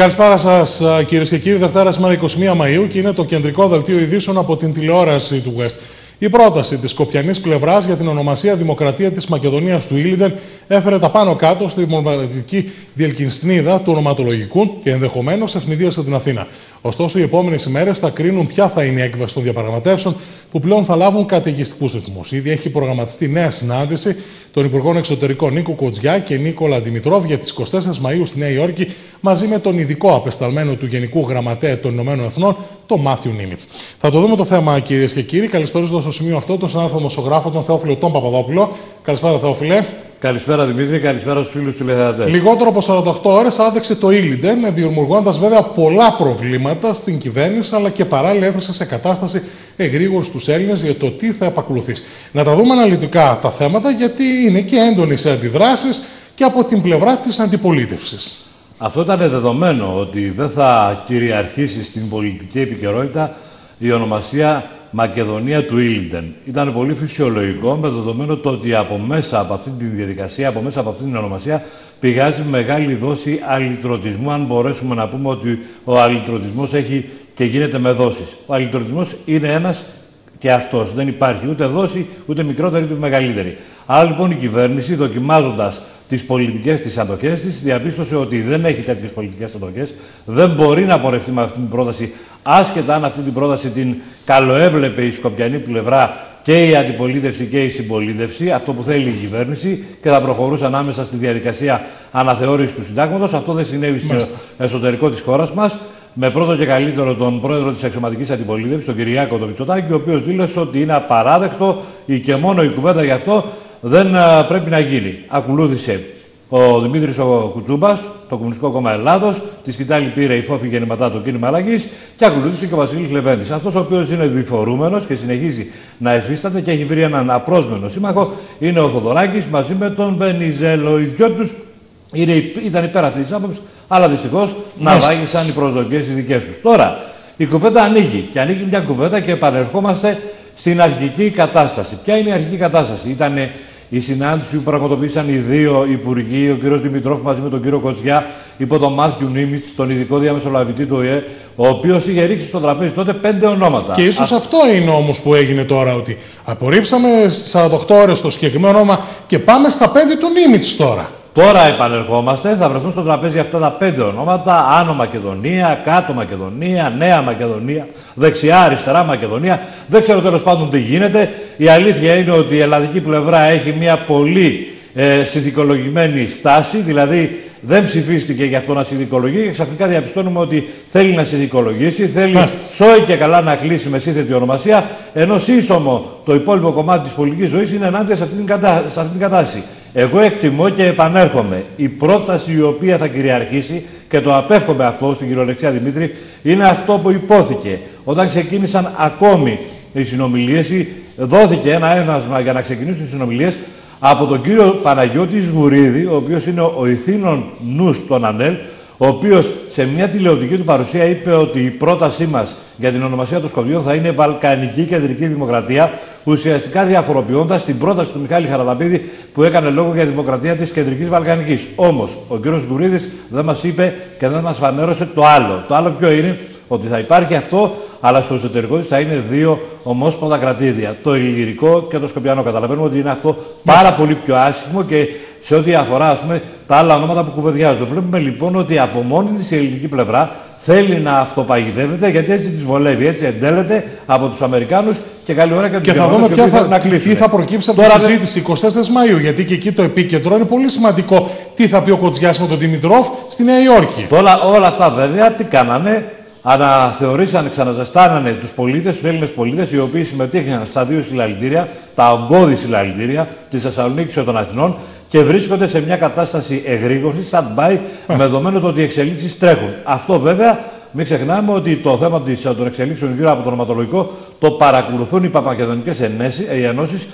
Καλησπέρα σας, κυρίες και κύριοι. Δευτέρα σήμερα 21 Μαου και είναι το κεντρικό δελτίο ειδήσεων από την τηλεόραση του West. Η πρόταση της Σκοπιανής πλευράς για την ονομασία Δημοκρατία της Μακεδονίας του Ήλιντεν έφερε τα πάνω κάτω στη δημοκρατική διελκυνστνίδα του ονοματολογικού και ενδεχομένως ευνηδίασε την Αθήνα. Ωστόσο, οι επόμενες ημέρες θα κρίνουν ποια θα είναι η έκβαση των διαπραγματεύσεων που πλέον θα λάβουν καταιγιστικούς ρυθμούς. Ήδη έχει προγραμματιστεί νέα συνάντηση των Υπουργών Εξωτερικών Νίκο Κοτζιά και Νίκολα Δημητρόβ για τις 24 Μαου στη Νέα Υόρκη μαζί με τον ειδικό απεσταλμένο του Γενικού Γραμματέα των Ηνωμένων Εθνών, τον Μάθιου Νίμιτς. Θα το δούμε το θέμα, κυρίες και κύριοι. Καλησπέριζοντα στο σημείο αυτό τον συνάδελφο δημοσιογράφο, τον Θεόφιλο τον Παπαδόπουλο. Καλησπέρα, Θεόφιλε. Καλησπέρα Δημήτρη, καλησπέρα στους φίλους τηλεθεατές. Λιγότερο από 48 ώρες άδεξε το Ήλιντεν, δημιουργώντα βέβαια πολλά προβλήματα στην κυβέρνηση, αλλά και παράλληλα έθεσε σε κατάσταση εγρήγορους στου Έλληνες για το τι θα επακολουθήσει. Να τα δούμε αναλυτικά τα θέματα, γιατί είναι και έντονε οι αντιδράσεις και από την πλευρά της αντιπολίτευσης. Αυτό ήταν δεδομένο ότι δεν θα κυριαρχήσει στην πολιτική επικαιρότητα η ονομασία Μακεδονία του Ήλντεν. Ήταν πολύ φυσιολογικό με δεδομένο το ότι από μέσα από αυτή τη διαδικασία, από μέσα από αυτή την ονομασία, πηγάζει μεγάλη δόση αλυτρωτισμού, αν μπορέσουμε να πούμε ότι ο αλυτρωτισμός έχει και γίνεται με δόσεις. Ο αλυτρωτισμός είναι ένας και αυτός. Δεν υπάρχει ούτε δόση, ούτε μικρότερη, ούτε μεγαλύτερη. Άρα λοιπόν η κυβέρνηση, δοκιμάζοντας τις πολιτικές τη αντοχές της, διαπίστωσε ότι δεν έχει τέτοιες πολιτικές αντοχές, δεν μπορεί να πορευτεί με αυτή την πρόταση, άσχετα αν αυτή την πρόταση την καλοέβλεπε η σκοπιανή πλευρά και η αντιπολίτευση και η συμπολίτευση, αυτό που θέλει η κυβέρνηση, και θα προχωρούσε ανάμεσα στη διαδικασία αναθεώρησης του συντάγματος. Αυτό δεν συνέβη στο εσωτερικό της χώρας μας. Με πρώτο και καλύτερο τον πρόεδρο της αξιωματική αντιπολίτευσης, τον Κυριάκο τον Μητσοτάκη, ο οποίος δήλωσε ότι είναι απαράδεκτο ή και μόνο η κουβέντα γι' αυτό δεν πρέπει να γίνει. Ακολούθησε ο Δημήτρης ο Κουτσούμπας, το Κομμουνιστικό Κόμμα Ελλάδος, τη σκητάλη πήρε η φόφη γεννηματά το κίνημα αλλαγής και ακολούθησε και ο Βασίλης Λεβέντης. Αυτός ο οποίος είναι διφορούμενος και συνεχίζει να εφίσταται και έχει βρει έναν απρόσμενο σύμμαχο είναι ο Θοδωράκης μαζί με τον Βενιζέλο. Οι δυο τους ήταν υπέρ αυτής της άποψης, αλλά δυστυχώς να βάγισαν οι προσδοκίες οι δικές τους. Τώρα η κουβέντα ανοίγει και ανοίγει μια κουβέντα και επανερχόμαστε στην αρχική κατάσταση. Ποια είναι η αρχική κατάσταση, ήταν η συνάντηση που πραγματοποίησαν οι δύο υπουργοί, ο κ. Δημητρόφ μαζί με τον κ. Κοτσιά, υπό τον Μάθιου Νίμιτς, τον ειδικό διαμεσολαβητή του ΟΗΕ, ο οποίος είχε ρίξει στο τραπέζι τότε πέντε ονόματα. Και ίσως αυτό είναι όμως που έγινε τώρα, ότι απορρίψαμε στι 48 ώρες το συγκεκριμένο όνομα και πάμε στα πέντε του Νίμιτς τώρα. Τώρα επανερχόμαστε, θα βρεθούν στο τραπέζι αυτά τα πέντε ονόματα. Άνω Μακεδονία, Κάτω Μακεδονία, Νέα Μακεδονία, Δεξιά, Αριστερά Μακεδονία. Δεν ξέρω τέλος πάντων τι γίνεται. Η αλήθεια είναι ότι η ελλαδική πλευρά έχει μια πολύ ε, συνθηκολογημένη στάση, δηλαδή δεν ψηφίστηκε για αυτό να συνδικολογεί και ξαφνικά διαπιστώνουμε ότι θέλει να συνδικολογήσει, θέλει σώει και καλά να κλείσει με σύνθετη ονομασία, ενώ σύσσωμο το υπόλοιπο κομμάτι της πολιτικής ζωής είναι ενάντια σε αυτή, την κατα... σε αυτή την κατάσταση. Εγώ εκτιμώ και επανέρχομαι. Η πρόταση η οποία θα κυριαρχήσει και το απέφχομαι αυτό στην κυριολεξία Δημήτρη είναι αυτό που υπόθηκε. Όταν ξεκίνησαν ακόμη οι συνομιλίες, δόθηκε ένα ένασμα για να ξεκινήσουν οι συνομιλίες από τον κύριο Παναγιώτη Γουρίδη, ο οποίος είναι ο ηθήνων νους των ΑΝΕΛ, ο οποίος σε μια τηλεοπτική του παρουσία είπε ότι η πρότασή μας για την ονομασία των Σκοπιών θα είναι Βαλκανική Κεντρική Δημοκρατία, ουσιαστικά διαφοροποιώντας την πρόταση του Μιχάλη Χαραλαμπίδη που έκανε λόγο για δημοκρατία της Κεντρικής Βαλκανικής. Όμως, ο κ. Γκουρίδης δεν μας είπε και δεν μας φανέρωσε το άλλο. Το άλλο ποιο είναι, ότι θα υπάρχει αυτό, αλλά στο εσωτερικό της θα είναι δύο ομόσπονδα κρατήδια. Το Ελληνικό και το Σκοπιανό. Καταλαβαίνουμε ότι είναι αυτό πάρα πολύ πιο άσχημο και σε ό,τι αφορά ας πούμε, τα άλλα ονόματα που κουβεντιάζονται. Βλέπουμε λοιπόν ότι από μόνη της η ελληνική πλευρά θέλει να αυτοπαγιδεύεται γιατί έτσι τη βολεύει. Έτσι εντέλεται από τους Αμερικάνους και καλή ώρα και τους Και θα δούμε ποια θα, να τι θα προκύψει από Τώρα, τη συζήτηση 24 Μαου. Γιατί και εκεί το επίκεντρο είναι πολύ σημαντικό. Τι θα πει ο Κοτζιάς με τον Δημητρόφ στη Νέα Υόρκη; Τώρα όλα αυτά βέβαια τι κάνανε; Αναθεωρήσανε, ξαναζεστάνανε τους πολίτες, τους Έλληνες πολίτες, οι οποίοι συμμετείχαν στα δύο συλλαλητήρια, τα ογκώδη συλλαλητήρια της Θεσσαλονίκης και των Αθηνών και βρίσκονται σε μια κατάσταση εγρήγορσης, stand-by, με δεδομένο το ότι οι εξελίξεις τρέχουν. Αυτό βέβαια μην ξεχνάμε ότι το θέμα της, των εξελίξεων γύρω από το ονοματολογικό το παρακολουθούν οι παπακεδονικές ενώσεις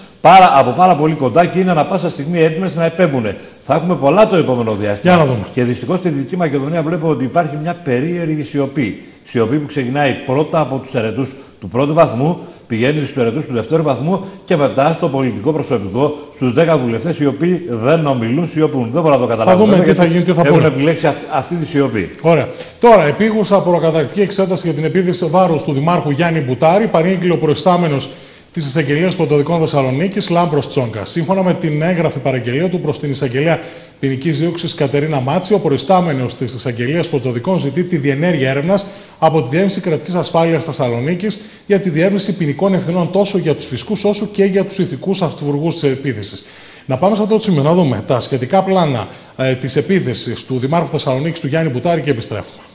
από πάρα πολύ κοντά και είναι ανα πάσα στιγμή έτοιμες να επέμβουν. Θα έχουμε πολλά το επόμενο διάστημα. Και δυστυχώς στη Δυτική Μακεδονία βλέπω ότι υπάρχει μια περίεργη σιωπή. Σιωπή που ξεκινάει πρώτα από τους ερετού του πρώτου βαθμού, πηγαίνεις στους ερετού του δευτέρου βαθμού και μετά στο πολιτικό προσωπικό, στους 10 βουλευτές οι οποίοι δεν ομιλούν, σιωπούν. Δεν μπορώ να το καταλάβω. Θα δούμε τι θα γίνει, τι θα Έχουν πούνε. επιλέξει αυτή, αυτή τη σιωπή. Ωραία. Τώρα, επίγουσα προκαταρκτική εξέταση για την επίδυση βάρους του Δημάρχου Γιάννη Μπουτάρη, παρήγγειλε ο προϊστάμενος της Εισαγγελίας Πρωτοδικών Θεσσαλονίκης, Λάμπρος Τσόγκα. Σύμφωνα με την έγγραφη παραγγελία του προς την Εισαγγελία Ποινική Δίωξης Κατερίνα Μάτσι, ο προϊστάμενο της Εισαγγελίας Πρωτοδικών ζητεί τη διενέργεια έρευνας από τη Διεύθυνση Κρατικής Ασφάλειας Θεσσαλονίκης για τη διέρνηση ποινικών ευθυνών τόσο για τους φυσικούς όσο και για τους ηθικούς αυτοβουργού της επίθεσης. Να πάμε σε αυτό το σημείο να δούμε τα σχετικά πλάνα ε, της επίθεσης του Δημάρχου Θεσσαλονίκης του Γιάννη Μπουτάρη και επιστρέφουμε.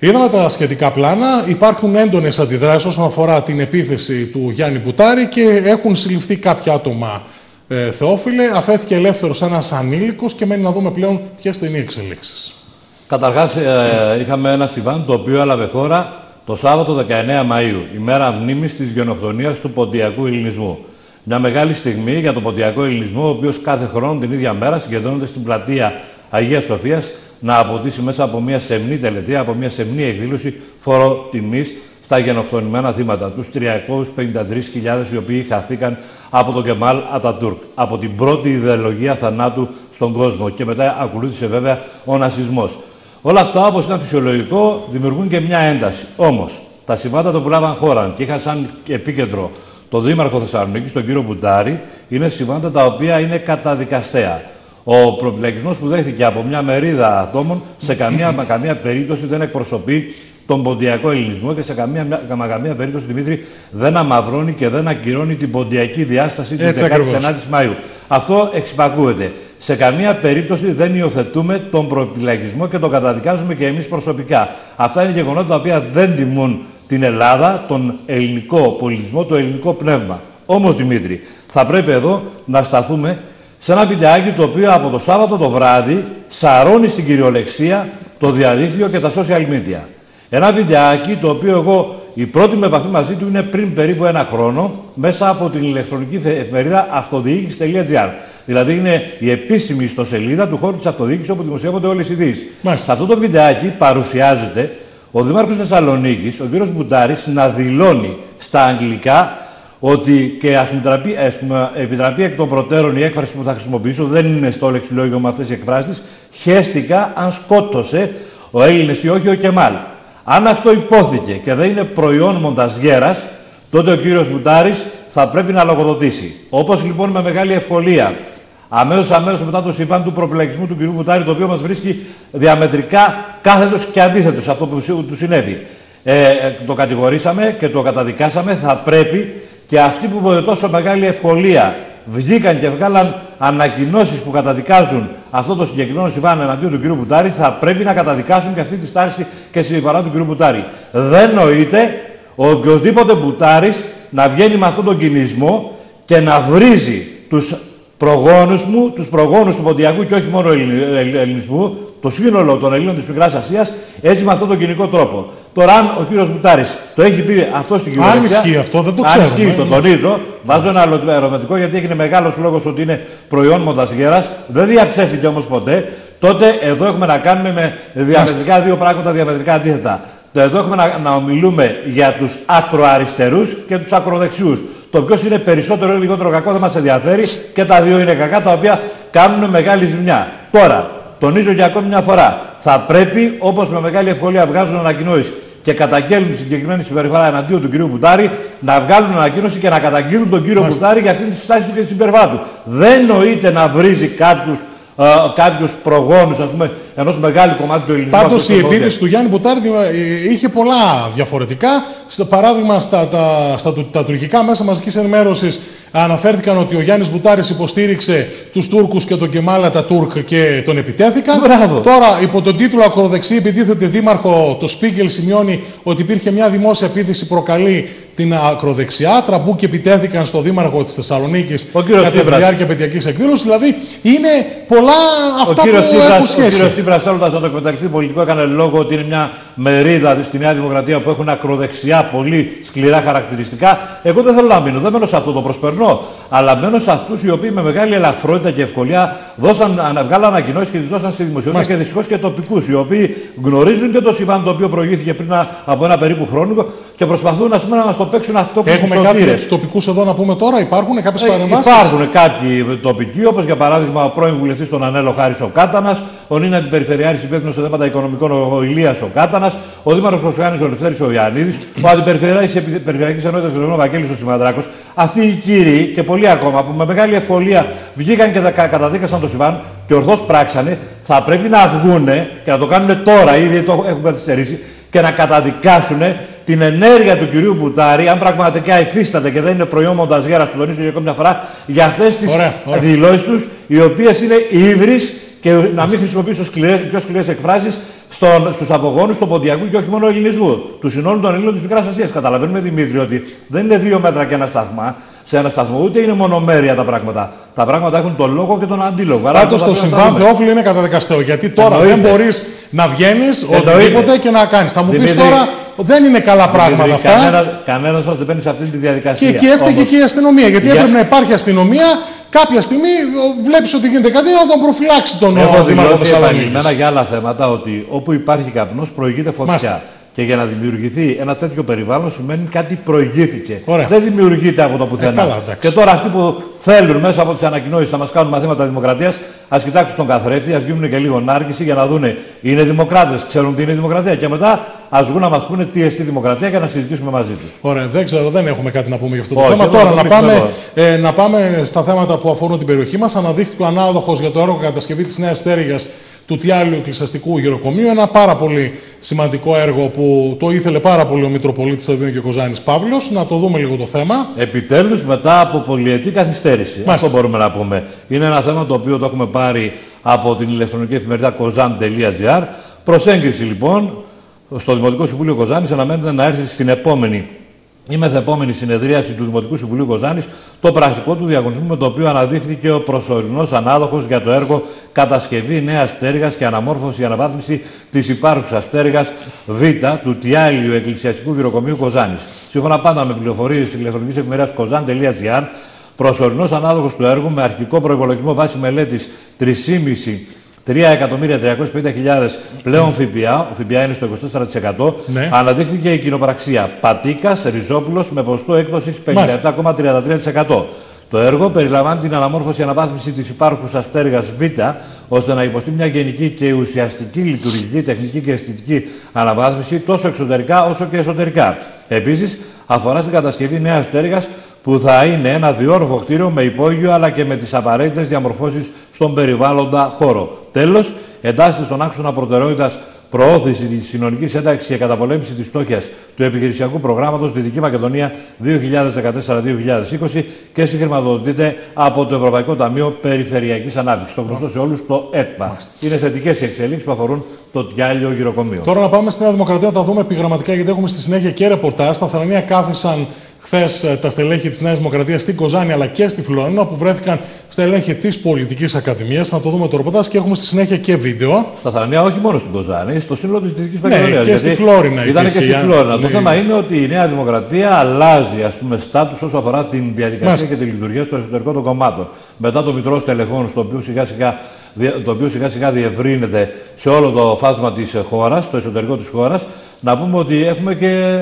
Είδαμε τα σχετικά πλάνα. Υπάρχουν έντονες αντιδράσεις όσον αφορά την επίθεση του Γιάννη Μπουτάρη και έχουν συλληφθεί κάποια άτομα. Ε, Θεόφιλε, αφέθηκε ελεύθερος ένας ανήλικος και μένει να δούμε πλέον ποιες θα είναι οι εξελίξεις. Καταρχάς, ε, είχαμε ένα συμβάν το οποίο έλαβε χώρα το Σάββατο 19 Μαου, ημέρα μνήμης της γενοκτονίας του ποντιακού ελληνισμού. Μια μεγάλη στιγμή για τον ποντιακό ελληνισμό, ο οποίος κάθε χρόνο την ίδια μέρα συγκεντρώνεται στην πλατεία Αγίας Σοφίας να αποτίσει μέσα από μια σεμνή τελετή, από μια σεμνή εκδήλωση φόρο τιμής στα γενοκτονημένα θύματα, τους 353.000 οι οποίοι χαθήκαν από τον Κεμάλ Ατατούρκ, από την πρώτη ιδεολογία θανάτου στον κόσμο και μετά ακολούθησε βέβαια ο νασισμός. Όλα αυτά, όπως ήταν φυσιολογικό, δημιουργούν και μια ένταση. Όμως, τα συμβάντα που λάβαν χώρα και είχαν σαν επίκεντρο τον Δήμαρχο Θεσσαλονίκη, τον κύριο Μπουτάρη, είναι συμβάντα τα οποία είναι καταδικαστέα. Ο προπυλακισμό που δέχτηκε από μια μερίδα ατόμων σε καμία, μα καμία περίπτωση δεν εκπροσωπεί τον ποντιακό ελληνισμό και σε καμία, μα καμία περίπτωση, Δημήτρη, δεν αμαυρώνει και δεν ακυρώνει την ποντιακή διάσταση της 19η Μαου. Αυτό εξυπακούεται. Σε καμία περίπτωση δεν υιοθετούμε τον προπυλακισμό και τον καταδικάζουμε και εμείς προσωπικά. Αυτά είναι γεγονότα τα οποία δεν τιμούν την Ελλάδα, τον ελληνικό πολιτισμό, το ελληνικό πνεύμα. Όμως, Δημήτρη, θα πρέπει εδώ να σταθούμε σε ένα βιντεάκι το οποίο από το Σάββατο το βράδυ σαρώνει στην κυριολεξία το διαδίκτυο και τα social media. Ένα βιντεάκι το οποίο εγώ η πρώτη μου επαφή μαζί του είναι πριν περίπου ένα χρόνο μέσα από την ηλεκτρονική εφημερίδα αυτοδιοίκηση.gr. Δηλαδή είναι η επίσημη ιστοσελίδα του χώρου της αυτοδιοίκησης όπου δημοσιεύονται όλες οι ειδήσεις. Σε αυτό το βιντεάκι παρουσιάζεται ο Δήμαρχος Θεσσαλονίκης, ο κ. Μπουτάρη, να δηλώνει στα αγγλικά ότι και ας μου επιτραπεί εκ των προτέρων η έκφραση που θα χρησιμοποιήσω, δεν είναι στο λεξιλόγιο με αυτές οι εκφράσεις, χέστηκα αν σκότωσε ο Έλληνες ή όχι ο Κεμάλ. Αν αυτό υπόθηκε και δεν είναι προϊόν μονταζιέρας, τότε ο κύριος Μπουτάρης θα πρέπει να λογοδοτήσει. Όπως λοιπόν με μεγάλη ευκολία, αμέσως αμέσως μετά το συμβάν του προπλαγισμού του κύριου Μπουτάρη, το οποίο μας βρίσκει διαμετρικά κάθετος και αντίθετος αυτό που του συνέβη. Ε, ε, το κατηγορήσαμε και το καταδικάσαμε, θα πρέπει και αυτοί που με τόσο μεγάλη ευκολία βγήκαν και βγάλαν ανακοινώσεις που καταδικάζουν αυτό το συγκεκριμένο συμβάν εναντίον του κ. Μπουτάρη, θα πρέπει να καταδικάσουν και αυτή τη στάση και τη συμπαρά του κ. Μπουτάρη. Δεν νοείται ο οποιοδήποτε Μπουτάρης να βγαίνει με αυτόν τον κινησμό και να βρίζει τους προγόνους μου, τους προγόνους του Ποντιακού και όχι μόνο ελληνισμού, το σύνολο των Ελλήνων της Μικράς Ασίας, έτσι με αυτόν τον κοινικό τρόπο. Τώρα, αν ο κύριος Μπουτάρη το έχει πει αυτό στην κυβέρνηση. Αν ισχύει αυτό, δεν το ξέρω. Αν ισχύει, το τονίζω. Βάζω ένα άλλο ερωτηματικό γιατί έγινε μεγάλος λόγος ότι είναι προϊόν μονταζιέρα. Δεν διαψεύθηκε όμως ποτέ. Τότε εδώ έχουμε να κάνουμε με διαμετρικά δύο πράγματα διαμετρικά αντίθετα. Εδώ έχουμε να, να ομιλούμε για τους ακροαριστερούς και τους ακροδεξιούς. Το ποιος είναι περισσότερο ή λιγότερο κακό δεν μας ενδιαφέρει και τα δύο είναι κακά τα οποία κάνουν μεγάλη ζημιά. Τώρα, τονίζω για ακόμη μια φορά, θα πρέπει όπως με μεγάλη ευκολία βγάζουν ανακοινώσεις και καταγγέλνουν τη συγκεκριμένη συμπεριφορά εναντίον του κ. Μπουτάρη, να βγάλουν ανακοίνωση και να καταγγείλουν τον κύριο Μπουτάρη για αυτή τη στάση του και τη συμπεριφορά του. Δεν νοείται να βρίζει κάποιους ε, κάποιους προγόνους ενός μεγάλου κομμάτι του ελληνικού Πάντως η επίθεση του Γιάννη Μπουτάρη ε, είχε πολλά διαφορετικά. Στο παράδειγμα, στα, τα, στα, τα τουρκικά μέσα μαζικής ενημέρωσης αναφέρθηκαν ότι ο Γιάννης Μπουτάρης υποστήριξε τους Τούρκους και τον Κεμάλα τα Τούρκ και τον επιτέθηκαν. Μπράβο. Τώρα, υπό τον τίτλο Ακροδεξί, επιτίθεται δήμαρχο, το Σπίγκελ σημειώνει ότι υπήρχε μια δημόσια επίθεση προκαλεί την ακροδεξιά. Τραμπούκι επιτέθηκαν στο δήμαρχο της Θεσσαλονίκης κατά τη διάρκεια πεντιακή εκδήλωσης. Δηλαδή είναι πολλά αυτά που Τσίπρας, έχουν σχέση. Ο κύριος Τσίπρας, θέλοντα να το εκμεταλλευτεί πολιτικό, έκανε λόγο ότι είναι μια μερίδα στη Νέα Δημοκρατία που έχουν ακροδεξιά πολύ σκληρά χαρακτηριστικά. Εγώ δεν θέλω να μείνω, δεν μένω σε αυτό το προσπερνώ. Αλλά μένω σε αυτούς οι οποίοι με μεγάλη ελαφρότητα και ευκολία δώσαν, βγάλαν ανακοινώσεις και τις δώσαν στη δημοσιότητα και δυστυχώς και τοπικούς, οι οποίοι γνωρίζουν και το συμβάν το οποίο προηγήθηκε πριν από ένα περίπου χρόνο και προσπαθούν ας πούμε, να μας το παίξουν αυτό που Έχουμε κάτι για τους τοπικούς εδώ να πούμε τώρα, υπάρχουν κάποιες ε, παρεμβάσεις; Υπάρχουν κάποιοι τοπικοί, όπως για παράδειγμα ο πρώην βουλευτής των Ανέλο Χάρης ο Κάτανας, ο Νίνα την Περιφερειάρχη υπεύθυνο σε θέματα οικονομικών ο Ηλίας ο Κάτανας, ο Δήμαρχος Προσφυγάνη ο Λευτέρη ο Ιαννίδη, ο Αντιπεριφερειάρχη Περιφερειακής Ενότητας του Βαγγέλης ο Σιμαντράκος. Αυτοί οι κύριοι και πολλοί ακόμα που με μεγάλη ευκολία βγήκαν και καταδίκασαν το Σιβάν και ορθώς πράξανε, θα πρέπει να βγούνε και να το κάνουν τώρα, ήδη το έχουν καθυστερήσει, και να καταδικάσουν την ενέργεια του κυρίου Μπουτάρη, αν πραγματικά υφίσταται και δεν είναι προϊόν μονταζιέρας, του τονίζω για ακόμη μια φορά, για αυτές τις δηλώσεις τους, οι οποίες είναι ύβρις και να μην χρησιμοποιήσω σκληρές, πιο σκληρές εκφράσεις στους απογόνους του Ποντιακού και όχι μόνο ελληνισμού. Του συνόλου των Ελλήνων της Μικράς Ασίας. Καταλαβαίνουμε, Δημήτρη, ότι δεν είναι δύο μέτρα και ένα σταθμά σε ένα σταθμό, ούτε είναι μονομέρεια τα πράγματα. Τα πράγματα έχουν τον λόγο και τον αντίλογο. Πάντως το συμβάν Θεόφιλο είναι καταδικαστέο. Γιατί τώρα Εννοείται. δεν μπορείς να βγαίνεις οτιδήποτε και να κάνεις. Θα μου πεις τώρα δεν είναι καλά πράγματα αυτά. Κανένα μας δεν μπαίνει σε αυτή τη διαδικασία. Και εκεί έφταιγε και η αστυνομία. Γιατί Για... έπρεπε να υπάρχει αστυνομία κάποια στιγμή βλέπεις ότι γίνεται κάτι να τον προφυλάξει τον Έχω δηλώσει επανειλημμένα για άλλα θέματα ότι όπου υπάρχει καπνός προηγείται φωτιά. Μάστε. Και για να δημιουργηθεί ένα τέτοιο περιβάλλον σημαίνει κάτι προηγήθηκε. Ωραία. Δεν δημιουργείται από το πουθενά. Ε, και τώρα αυτοί που θέλουν μέσα από τις ανακοινώσεις να μας κάνουν μαθήματα δημοκρατίας, ας κοιτάξουν τον καθρέφτη, ας γίνουν και λίγο νάρκηση για να δούνε είναι δημοκράτες, ξέρουν τι είναι δημοκρατία. Και μετά ας βγουν να μας πούνε τι εστί δημοκρατία και να συζητήσουμε μαζί τους. Ωραία, δεν ξέρω, δεν έχουμε κάτι να πούμε για αυτό το θέμα. Τώρα να πάμε, ε, να πάμε στα θέματα που αφορούν την περιοχή μας. Αναδείχθηκε ο ανάδοχος για το έργο κατασκευή της Νέας Τέριγα του Τιάλιου Εκκλησιαστικού Γεροκομείου. Ένα πάρα πολύ σημαντικό έργο που το ήθελε πάρα πολύ ο Μητροπολίτης Αδίων και Κοζάνης Παύλος. Να το δούμε λίγο το θέμα. Επιτέλους, μετά από πολυετή καθυστέρηση. Μάλιστα. Αυτό μπορούμε να πούμε. Είναι ένα θέμα το οποίο το έχουμε πάρει από την ηλεκτρονική εφημερίδα kozan.gr. Προσέγγιση λοιπόν στο Δημοτικό Συμβούλιο Κοζάνης αναμένεται να έρθει στην επόμενη η μεθεπόμενη συνεδρίαση του Δημοτικού Συμβουλίου Κοζάνης το πρακτικό του διαγωνισμού με το οποίο αναδείχθηκε ο προσωρινός ανάδοχος για το έργο Κατασκευή νέας πτέρυγας και αναμόρφωση αναβάθμιση της υπάρχουσας πτέρυγας Β του Τιάλιου Εκκλησιαστικού Γυροκομείου Κοζάνης. Σύμφωνα πάντα με πληροφορίες της ηλεκτρονικής εφημερίδας κοζάν.gr, προσωρινός ανάδοχος του έργου με αρχικό προπολογισμό βάση μελέτης 3,5 3.350.000 πλέον ΦΠΑ, ο ΦΠΑ είναι στο 24%, Ναι. αναδείχθηκε η κοινοπραξία Πατίκας Ριζόπουλος με ποσοστό έκδοσης 57,33%. Το έργο περιλαμβάνει την αναμόρφωση αναβάθμιση της υπάρχουσας πτέρυγα Β, ώστε να υποστεί μια γενική και ουσιαστική λειτουργική, τεχνική και αισθητική αναβάθμιση τόσο εξωτερικά όσο και εσωτερικά. Επίσης, αφορά στην κατασκευή νέας πτέρυγα που θα είναι ένα διόροφο κτίριο με υπόγειο αλλά και με τις απαραίτητες διαμορφώσεις στον περιβάλλοντα χώρο. Τέλος, εντάσσεται στον άξονα προτεραιότητας προώθηση της συνολικής ένταξης και καταπολέμησης της φτώχειας του επιχειρησιακού προγράμματος Δυτική Μακεδονία 2014-2020 και συγχρηματοδοτείται από το Ευρωπαϊκό Ταμείο Περιφερειακής Ανάπτυξης. Το γνωστό σε όλους το ΕΤΠΑ. Είναι θετικές οι εξελίξεις που αφορούν το Τιάλιο γυροκομείο. Τώρα να πάμε στη Νέα Δημοκρατία να τα δούμε επιγραμματικά γιατί έχουμε στη συνέχεια και ρεπορτάζ. Στα Θρανία κάφησαν χθες τα στελέχη της Νέας Δημοκρατίας στην Κοζάνη αλλά και στη Φλόρινα που βρέθηκαν στελέχη της Πολιτικής Ακαδημίας. Να το δούμε το ρεπορτάζ και έχουμε στη συνέχεια και βίντεο. Στα Θρανία, όχι μόνο στην Κοζάνη, στο σύνολο της Δυτικής Ναι, Μακεδονίας. και στη Φλόρινα Ήταν και υπήρχε, στη για- Φλόρινα. Το ναι. θέμα είναι ότι η Νέα Δημοκρατία αλλάζει ας πούμε, στάτους όσο αφορά την διαδικασία Μάλιστα. και τη λειτουργία στο εσωτερικό των κομμάτων. Μετά το Μητρό Τελεχών, στο οποίο σιγά σιγά, διε- το οποίο σιγά σιγά διευρύνεται σε όλο το φάσμα της ε, χώρας, στο εσωτερικό της χώρας, να πούμε ότι έχουμε και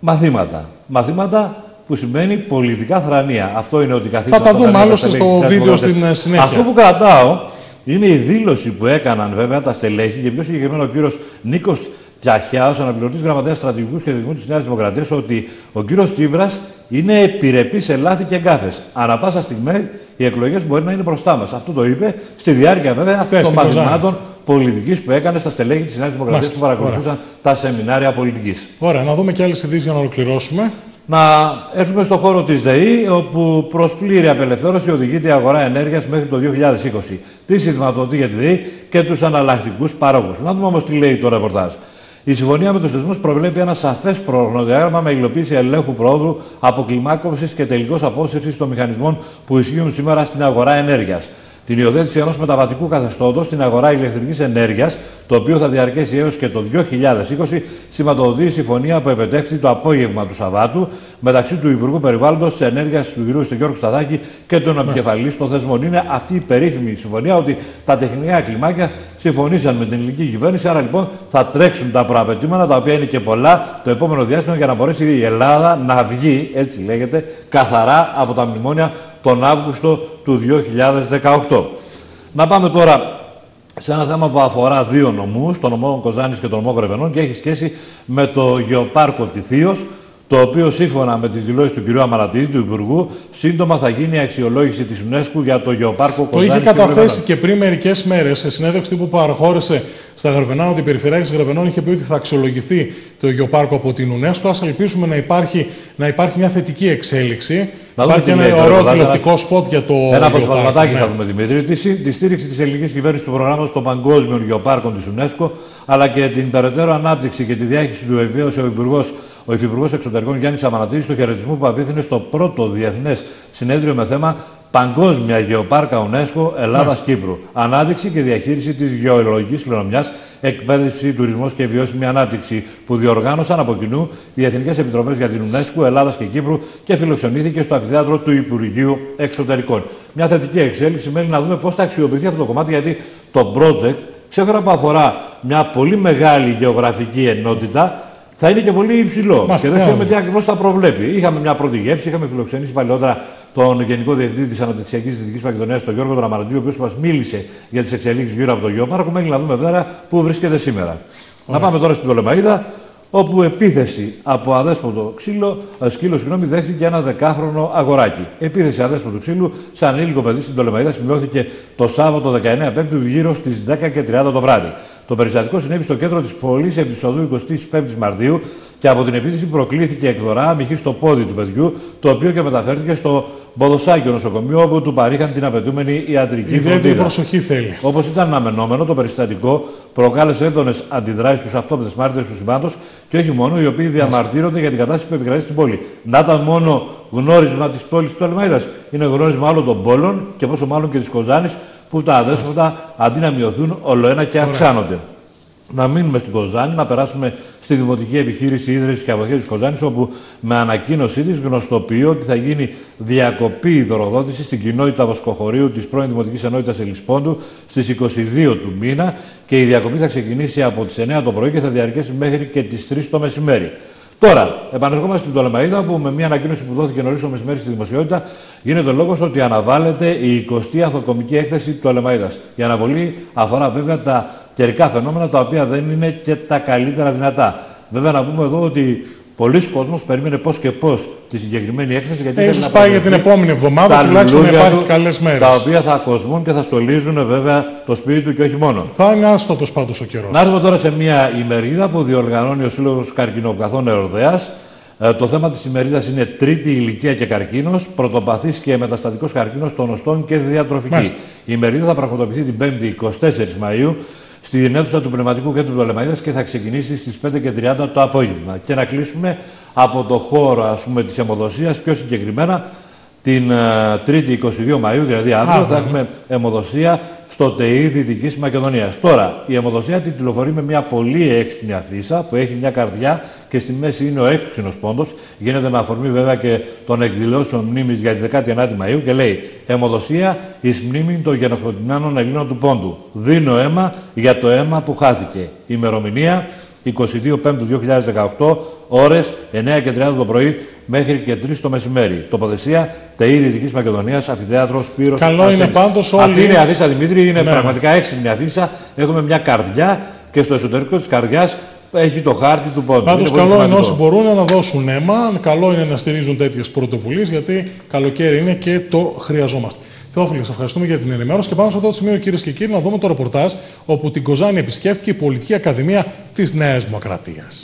μαθήματα. Μαθήματα που σημαίνει πολιτικά θρανία. Αυτό είναι ότι καθίσαν τα στα δούμε θρανία τα άλλωστε στελέχη στο της Νέας βίντεο Δημοκρατίας. στην, ε, συνέχεια. Αυτό που κρατάω είναι η δήλωση που έκαναν βέβαια τα στελέχη και πιο συγκεκριμένα ο κύριος Νίκος Τιαχιάς, ω αναπληρωτής γραμματέας στρατηγικού σχεδιασμού της Νέας Δημοκρατίας, ότι ο κύριος Τσίπρας είναι επιρρεπής σε λάθη και γκάφε. Ανά πάσα στιγμή οι εκλογές μπορεί να είναι μπροστά μας. Αυτό το είπε στη διάρκεια βέβαια Χθες των στην Κοζάνη. μαθημάτων πολιτικής που έκανε στα στελέχη της Νέας Δημοκρατίας Μάλιστα. που παρακολουθούσαν τα σεμινάρια πολιτικής. Ωραία, να δούμε και άλλες ειδήσεις για να ολοκληρώσουμε. Να έρθουμε στο χώρο της ΔΕΗ, όπου προς πλήρη απελευθέρωση οδηγείται η αγορά ενέργειας μέχρι το 2020. Τι σηματοδοτεί για τη ΔΕΗ και τους αναλλακτικούς παρόχους. Να δούμε όμως τι λέει το ρεπορτάζ. Η συμφωνία με τους θεσμούς προβλέπει ένα σαφές προγραμματιάγραμμα με υλοποίηση ελέγχου πρόοδου, αποκλιμάκωσης και τελικώς απόσυρσης των μηχανισμών που ισχύουν σήμερα στην αγορά ενέργειας. Την υιοθέτηση ενός μεταβατικού καθεστώτος στην αγορά ηλεκτρικής ενέργειας, το οποίο θα διαρκέσει έως και το 2020, σηματοδοτεί η συμφωνία που επετέφθη το απόγευμα του Σαββάτου μεταξύ του Υπουργού Περιβάλλοντος της Ενέργειας του κ. Γιώργου Σταδάκη και των επικεφαλής των θεσμών. Είναι αυτή η περίφημη συμφωνία ότι τα τεχνικά κλιμάκια συμφωνήσαν με την ελληνική κυβέρνηση. Άρα λοιπόν θα τρέξουν τα προαπαιτούμενα, τα οποία είναι και πολλά, το επόμενο διάστημα για να μπορέσει η Ελλάδα να βγει, έτσι λέγεται, καθαρά από τα μνημόνια τον Αύγουστο του 2018. Να πάμε τώρα σε ένα θέμα που αφορά δύο νομούς, τον νομό Κοζάνης και τον νομό Γρεβενών και έχει σχέση με το γεωπάρκο Τιθίος, το οποίο σύμφωνα με τις δηλώσεις του κ. Αμαρατίδη, του Υπουργού, σύντομα θα γίνει η αξιολόγηση της UNESCO για το γεωπάρκο Το Κοζάνης είχε και Γρεβενών. καταθέσει και πριν μερικές μέρες σε συνέντευξη που παραχώρησε στα Γρεβενά ότι η Περιφερειάρχη Γρεβενών είχε πει ότι θα αξιολογηθεί το γεωπάρκο από την UNESCO. Α ελπίσουμε να υπάρχει, να υπάρχει μια θετική εξέλιξη. Να δούμε υπάρχει τι ένα λέει το ωραίο ρεπορτάζ, τηλεοπτικό σποτ για το. Ένα γεωπάρκο, αποσπασματάκι ναι. θα δούμε, Δημήτρη. Τη, τη στήριξη της ελληνικής κυβέρνησης του προγράμματος των παγκόσμιων γεωπάρκων της UNESCO, αλλά και την περαιτέρω ανάπτυξη και τη διάχυση του ευβίωση ο Υπουργός ο Υφυπουργός Εξωτερικών Γιάννης Αμανατίδης στο χαιρετισμό που απίθυνε στο πρώτο διεθνές συνέδριο με θέμα Παγκόσμια Γεωπάρκα UNESCO Ελλάδα-Κύπρου. Ανάδειξη και διαχείριση της γεωλογικής κληρονομιάς, εκπαίδευση, τουρισμός και βιώσιμη ανάπτυξη, που διοργάνωσαν από κοινού οι Εθνικές Επιτροπές για την UNESCO Ελλάδας και Κύπρου και φιλοξενήθηκε στο αμφιθέατρο του Υπουργείου Εξωτερικών. Μια θετική εξέλιξη μένει να δούμε πώς θα αξιοποιηθεί αυτό το κομμάτι, γιατί το project, ξέχωρα που αφορά μια πολύ μεγάλη γεωγραφική ενότητα, θα είναι και πολύ υψηλό. Μάλιστα, και δεν ξέρουμε ναι. τι ακριβώς θα προβλέπει. Είχαμε μια πρώτη γεύση, είχαμε φιλοξενήσει παλιότερα τον Γενικό Διευθυντή της Αναπτυξιακής Δυτικής Μακεδονίας, τον Γιώργο Δραμαρατζή, ο οποίος μας μίλησε για τις εξελίξεις γύρω από το γεωπάρκο. Μένει να δούμε βέβαια πού βρίσκεται σήμερα. Να πάμε τώρα στην Πτολεμαίδα, όπου επίθεση από αδέσποτο ξύλο, ε, σκύλο συγγνώμη, δέχτηκε ένα δεκάχρονο αγοράκι. Επίθεση αδέσποτου ξύλου σε ανήλικο παιδί στην Πτολεμαίδα σημειώθηκε το Σάββατο 19 Πέμπτου γύρω στις 10 και 30 το βράδυ. Το περιστατικό συνέβη στο κέντρο της πόλης επί της οδού 25 Μαρτίου και από την επίθεση προκλήθηκε εκδορά μυχή στο πόδι του παιδιού, το οποίο και μεταφέρθηκε στο Μποδοσάκιο νοσοκομείο, όπου του παρήχαν την απαιτούμενη ιατρική Ιδιαίτερη φροντίδα. προσοχή θέλει. Όπως ήταν αναμενόμενο, το περιστατικό προκάλεσε έντονες αντιδράσεις στους αυτόπτες μάρτυρες του συμβάντο και όχι μόνο, οι οποίοι διαμαρτύρονται για την κατάσταση που επικρατεί στην πόλη. Να ήταν μόνο γνώρισμα της πόλης του Αλμαίδας. Είναι γνώρισμα όλων των πόλων και πόσο μάλλον και της Κοζάνης, που τα αδέσποτα αντί να μειωθούν, ολοένα και αυξάνονται. να μείνουμε στην Κοζάνη, να περάσουμε στη Δημοτική Επιχείρηση Ίδρυσης και Αποθήκευση Κοζάνης, όπου με ανακοίνωσή της γνωστοποιεί ότι θα γίνει διακοπή δωροδότηση στην κοινότητα Βοσκοχωρίου της πρώην Δημοτικής Ενότητας Ελισπόντου στις 22 του μήνα και η διακοπή θα ξεκινήσει από τις 9 το πρωί και θα διαρκέσει μέχρι και τις 3 το μεσημέρι. Τώρα, επανερχόμαστε στην Τολεμαίδα, που με μια ανακοίνωση που δόθηκε νωρίς το μεσημέρι στη δημοσιότητα, γίνεται λόγος ότι αναβάλλεται η 20η ανθοκομική έκθεση του Τολεμαίδα. Η αναβολή αφορά βέβαια τα καιρικά φαινόμενα, τα οποία δεν είναι και τα καλύτερα δυνατά. Βέβαια, να πούμε εδώ ότι πολλοί κόσμοι περίμενε πώς και πώς τη συγκεκριμένη έκθεση. Γιατί ε, ίσως πάει για την επόμενη εβδομάδα, τουλάχιστον να υπάρχει καλές μέρες. Τα οποία θα κοσμούν και θα στολίζουν βέβαια το σπίτι του και όχι μόνο. Πάει άστοτος πάντως ο καιρός. Να έρθουμε τώρα σε μια ημερίδα που διοργανώνει ο Σύλλογος Καρκινοπαθών Εορδέας. Ε, το θέμα της ημερίδας είναι τρίτη ηλικία και καρκίνος, πρωτοπαθής και μεταστατικός καρκίνος των οστών και διατροφική. Η ημερίδα θα πραγματοποιηθεί την 5η 24 Μαου στην αίθουσα του Πνευματικού Κέντρου Τολεμαίδας και θα ξεκινήσει στις 5.30 το απόγευμα. Και να κλείσουμε από το χώρο ας πούμε, της αιμοδοσίας, πιο συγκεκριμένα την uh, 3η 22 Μαΐου, δηλαδή αύριο, θα έχουμε αιμοδοσία στο ΤΕΙ Δυτικής Μακεδονίας. Τώρα, η αιμοδοσία τυλοφορεί με μια πολύ έξυπνη αφίσα που έχει μια καρδιά και στη μέση είναι ο εύξηνος πόντος. Γίνεται με αφορμή βέβαια και των εκδηλώσεων μνήμης για τη 19η Μαου και λέει Αιμοδοσία εις μνήμη των γενοχρονιάνων Ελλήνων του πόντου. Δίνω αίμα για το αίμα που χάθηκε. Ημερομηνία 22 Πέμπτου 2018, ώρες 9 και 30 το πρωί μέχρι και 3 το μεσημέρι. Τοποθεσία ΤΕΗ Δυτικής Μακεδονίας, Αφιδέατρο Σπύρος. Καλό είναι πάντως όλοι. Αυτή είναι η Αφίσα Δημήτρη, είναι ναι. πραγματικά έξυπνη Αφίσα. Έχουμε μια καρδιά και στο εσωτερικό της καρδιάς έχει το χάρτη του πόντου. Πάντως, καλό είναι όσοι μπορούν να δώσουν αίμα. Καλό είναι να στηρίζουν τέτοιες πρωτοβουλίες, γιατί καλοκαίρι είναι και το χρειαζόμαστε. Θεόφιλε, ευχαριστούμε για την ενημέρωση. Και πάμε σε αυτό το σημείο, κυρίες και κύριοι, να δούμε το ρεπορτάζ όπου την Κοζάνη επισκέφτηκε η Πολιτική Ακαδημία της Νέας Δημοκρατίας.